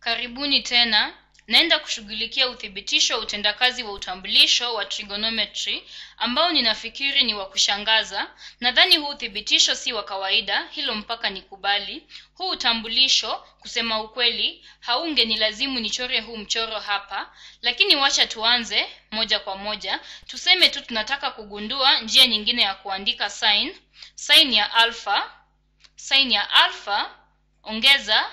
Karibuni tena. Naenda kushughulikia uthibitisho wa utendakazi wa utambulisho wa trigonometry ambao ninafikiri ni wa kushangaza. Nadhani huu uthibitisho si wa kawaida, hilo mpaka nikubali. Huu utambulisho, kusema ukweli, haunge ni lazimu nichore huu mchoro hapa, lakini wacha tuanze moja kwa moja. Tuseme tu tunataka kugundua njia nyingine ya kuandika sin. Sin ya alfa, sin ya alfa ongeza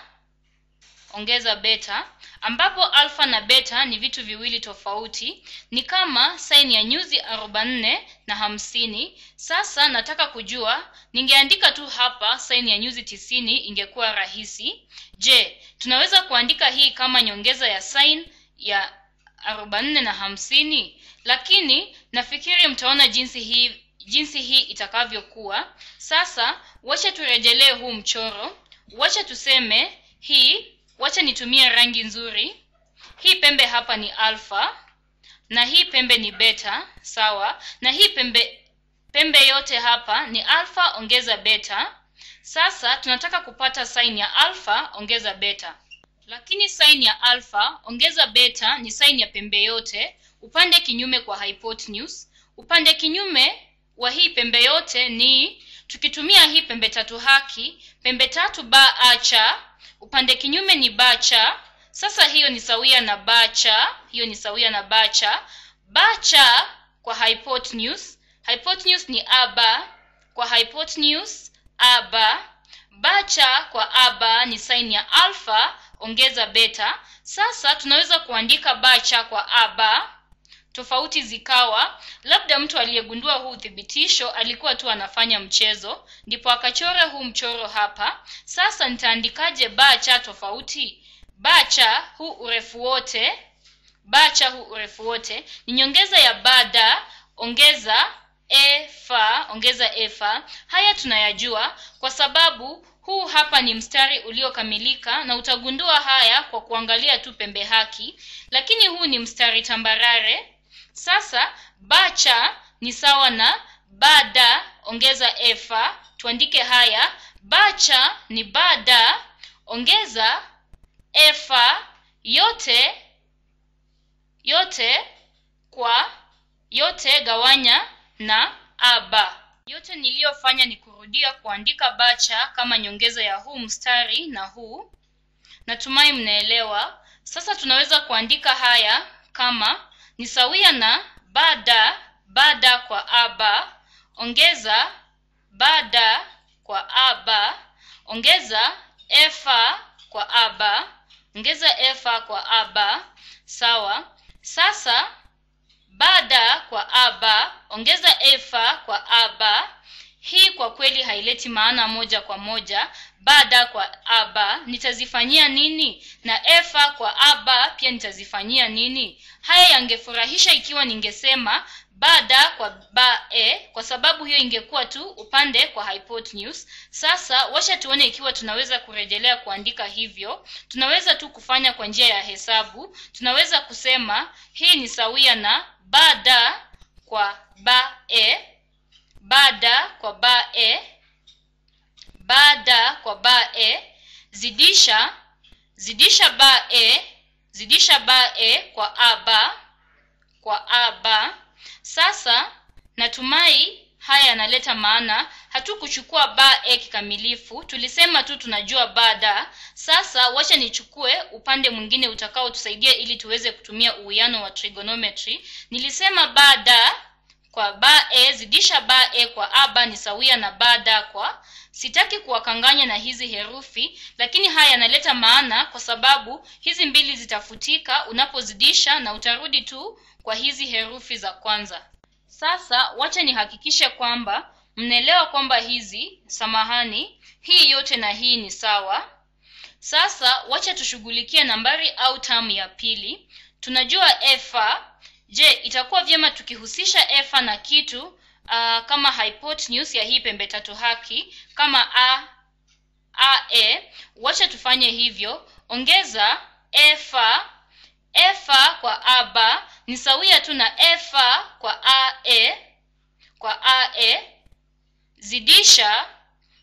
ongeza beta ambapo alfa na beta ni vitu viwili tofauti ni kama saini ya nyuzi 44 na hamsini. Sasa nataka kujua ningeandika tu hapa saini ya nyuzi tisini ingekuwa rahisi. Je tunaweza kuandika hii kama nyongeza ya saini ya 44 na hamsini? Lakini nafikiri mtaona jinsi hii jinsi hii itakavyokuwa. Sasa wacha turejelee huu mchoro. Wacha tuseme hii wacha nitumie rangi nzuri. Hii pembe hapa ni alfa na hii pembe ni beta sawa. Na hii pembe pembe yote hapa ni alfa ongeza beta. Sasa tunataka kupata sin ya alfa ongeza beta. Lakini sin ya alfa ongeza beta ni sin ya pembe yote. Upande kinyume kwa hypotenuse upande kinyume wa hii pembe yote ni tukitumia hii pembe tatu haki pembe tatu ba acha upande kinyume ni bacha. Sasa hiyo ni sawia na bacha. Hiyo ni sawia na bacha. Bacha kwa hypotenuse. Hypotenuse ni aba. Kwa hypotenuse aba. Bacha kwa aba ni saini ya alfa ongeza beta. Sasa tunaweza kuandika bacha kwa aba tofauti zikawa labda mtu aliyegundua huu uthibitisho alikuwa tu anafanya mchezo ndipo akachora huu mchoro hapa. Sasa nitaandikaje bacha tofauti? Bacha huu urefu wote bacha huu urefu wote. Ni nyongeza ya bada ongeza efa ongeza efa haya tunayajua kwa sababu huu hapa ni mstari uliokamilika na utagundua haya kwa kuangalia tu pembe haki. Lakini huu ni mstari tambarare sasa bacha ni sawa na bada ongeza efa tuandike haya. Bacha ni bada ongeza efa yote yote kwa yote gawanya na aba. Yote niliyofanya ni kurudia kuandika bacha kama nyongeza ya huu mstari na huu. Natumai mnaelewa. Sasa tunaweza kuandika haya kama ni sawia na bada bada kwa aba ongeza bada kwa aba ongeza efa kwa aba ongeza efa kwa aba sawa. Sasa bada kwa aba ongeza efa kwa aba hii kwa kweli haileti maana moja kwa moja bada kwa aba nitazifanyia nini? Na efa kwa aba pia nitazifanyia nini? Haya yangefurahisha ikiwa ningesema bada kwa bae kwa sababu hiyo ingekuwa tu upande kwa hypotenuse sasa washa tuone ikiwa tunaweza kurejelea kuandika hivyo. Tunaweza tu kufanya kwa njia ya hesabu. Tunaweza kusema hii ni sawia na bada kwa bae bada kwa ba e, bada kwa ba e, zidisha zidisha ba e, zidisha ba e kwa aba kwa aba sasa natumai haya yanaleta maana. Hatukuchukua ba e kikamilifu. Tulisema tu tunajua bada sasa wacha nichukue upande mwingine utakaotusaidia ili tuweze kutumia uwiano wa trigonometry. Nilisema bada kwa ba e zidisha ba e kwa aba ni sawia na bada kwa. Sitaki kuwakanganya na hizi herufi lakini haya yanaleta maana kwa sababu hizi mbili zitafutika unapozidisha na utarudi tu kwa hizi herufi za kwanza. Sasa wacha nihakikishe kwamba mnaelewa kwamba hizi samahani hii yote na hii ni sawa. Sasa wacha tushughulikie nambari au tamu ya pili. Tunajua efa je itakuwa vyema tukihusisha efa na kitu uh, kama hypotenuse ya hii pembe tatu haki kama a a e wacha tufanye hivyo. Ongeza efa efa kwa aba ni sawia tu na efa kwa ae kwa ae zidisha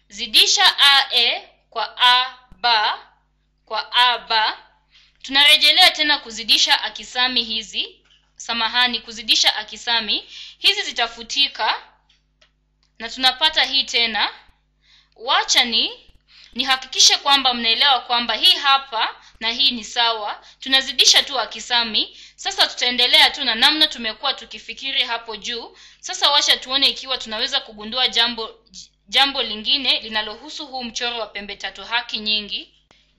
zidisha ae kwa aba kwa aba tunarejelea tena kuzidisha akisami hizi samahani kuzidisha akisami hizi zitafutika na tunapata hii tena. Wacha ni nihakikishe kwamba mnaelewa kwamba hii hapa na hii ni sawa. Tunazidisha tu akisami. Sasa tutaendelea tu na namna tumekuwa tukifikiri hapo juu. Sasa wacha tuone ikiwa tunaweza kugundua jambo jambo lingine linalohusu huu mchoro wa pembe tatu haki nyingi.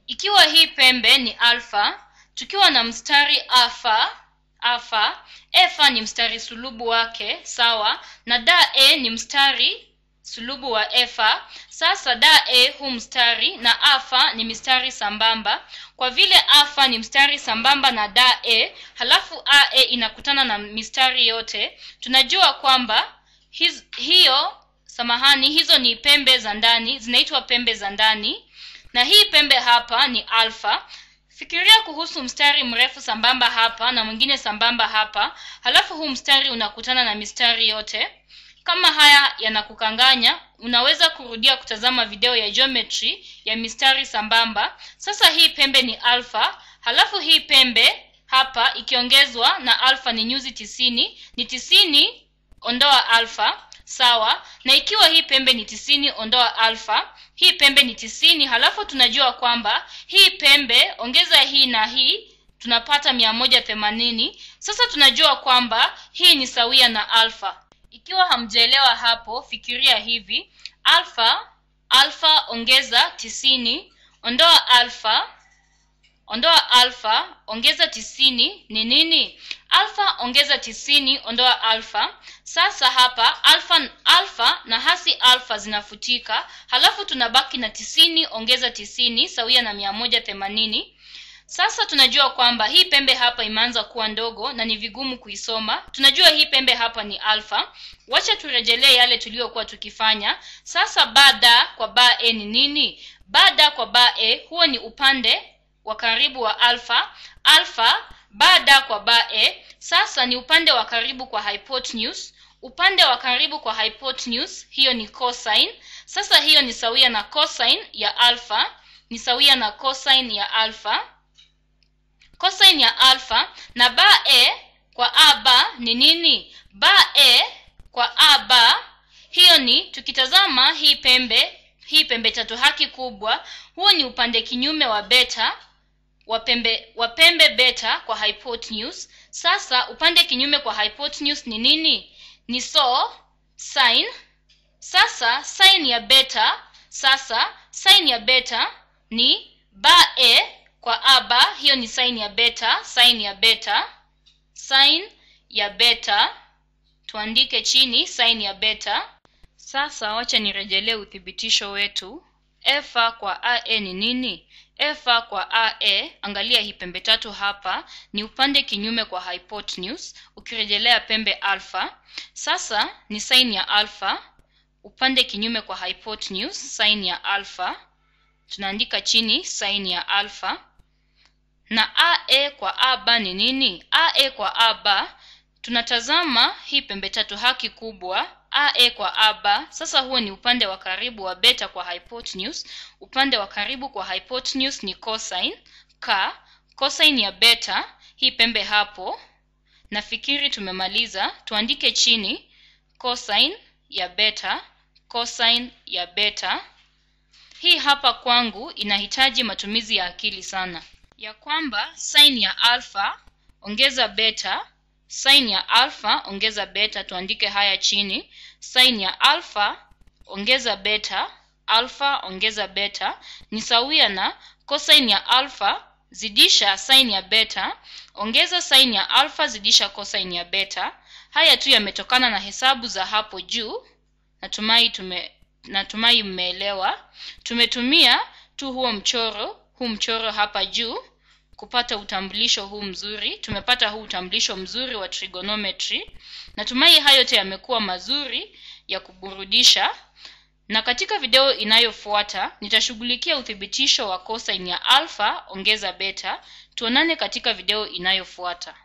Ikiwa hii pembe ni alfa tukiwa na mstari afa afa efa ni mstari sulubu wake sawa na da e ni mstari sulubu wa efa sasa da e hu mstari na afa ni mistari sambamba. Kwa vile afa ni mstari sambamba na da e halafu a e inakutana na mistari yote tunajua kwamba hiyo samahani hizo ni pembe za ndani zinaitwa pembe za ndani. Na hii pembe hapa ni alfa fikiria kuhusu mstari mrefu sambamba hapa na mwingine sambamba hapa halafu huu mstari unakutana na mistari yote. Kama haya yanakukanganya unaweza kurudia kutazama video ya geometry ya mistari sambamba. Sasa hii pembe ni alfa halafu hii pembe hapa ikiongezwa na alfa ni nyuzi tisini. Ni tisini ondoa alfa sawa. Na ikiwa hii pembe ni tisini ondoa alfa hii pembe ni tisini halafu tunajua kwamba hii pembe ongeza hii na hii tunapata mia moja themanini. Sasa tunajua kwamba hii ni sawia na alfa ikiwa hamjaelewa hapo fikiria hivi. Alfa alfa ongeza tisini ondoa alfa ondoa alfa ongeza tisini ni nini? Alfa ongeza tisini ondoa alfa. Sasa hapa alfa alfa na hasi alfa zinafutika. Halafu tunabaki na tisini ongeza tisini sawia na mia moja themanini. Sasa tunajua kwamba hii pembe hapa imeanza kuwa ndogo na ni vigumu kuisoma. Tunajua hii pembe hapa ni alfa. Wacha turejelee yale tuliyokuwa tukifanya. Sasa bada kwa ba e ni nini? Bada kwa ba e huo ni upande wa karibu wa alfa alfa bada kwa ba e. Sasa ni upande wa karibu kwa hypotenuse. Upande wa karibu kwa hypotenuse hiyo ni cosine. Sasa hiyo ni sawia na cosine ya alfa ni sawia na cosine ya alfa cosine ya alfa na ba e kwa a ba ni nini? Ba e kwa a ba. Hiyo ni tukitazama hii pembe hii pembe tatu haki kubwa huo ni upande kinyume wa beta wa pembe beta kwa hypotenuse sasa upande kinyume kwa hypotenuse ni nini? Ni so sin sasa sin ya beta sasa sin ya beta ni ba e kwa aba. Hiyo ni sin ya beta sin ya beta sin ya beta tuandike chini sin ya beta sasa wacha nirejelee uthibitisho wetu. Efa kwa ae ni nini efa kwa ae angalia hii pembe tatu hapa ni upande kinyume kwa hypotenuse ukirejelea pembe alfa sasa ni sin ya alfa upande kinyume kwa hypotenuse sin ya alfa tunaandika chini sin ya alfa na ae kwa aba ni nini? Ae kwa aba tunatazama hii pembe tatu haki kubwa ae kwa aba sasa huo ni upande wa karibu wa beta kwa hypotenuse. Upande wa karibu kwa hypotenuse ni cosine K, cosine ya beta hii pembe hapo. Nafikiri tumemaliza. Tuandike chini cosine ya beta cosine ya beta. Hii hapa kwangu inahitaji matumizi ya akili sana. Ya kwamba sin ya alpha ongeza beta sin ya alpha ongeza beta tuandike haya chini. Sin ya alpha ongeza beta. Alpha ongeza beta. Ni sawia na cosine ya alpha zidisha sin ya beta. Ongeza sin ya alpha zidisha cosine ya beta. Haya tu yametokana na hesabu za hapo juu. Natumai tume natumai mmeelewa. Tumetumia tu huo mchoro huu mchoro hapa juu kupata utambulisho huu mzuri tumepata huu utambulisho mzuri wa trigonometry natumai hayo yote yamekuwa mazuri ya kuburudisha. Na katika video inayofuata nitashughulikia uthibitisho wa cosine ya alpha ongeza beta. Tuonane katika video inayofuata